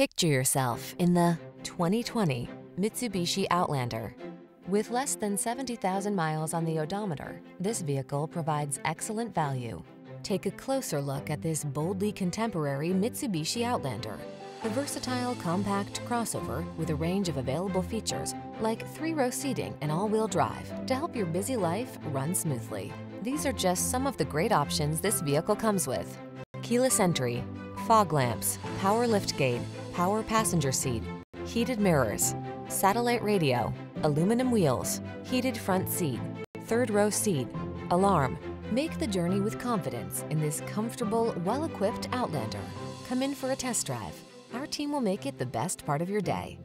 Picture yourself in the 2020 Mitsubishi Outlander. With less than 70,000 miles on the odometer, this vehicle provides excellent value. Take a closer look at this boldly contemporary Mitsubishi Outlander. The versatile compact crossover with a range of available features like three-row seating and all-wheel drive to help your busy life run smoothly. These are just some of the great options this vehicle comes with. Keyless entry, fog lamps, power liftgate, power passenger seat, heated mirrors, satellite radio, aluminum wheels, heated front seat, third row seat, alarm. Make the journey with confidence in this comfortable, well-equipped Outlander. Come in for a test drive. Our team will make it the best part of your day.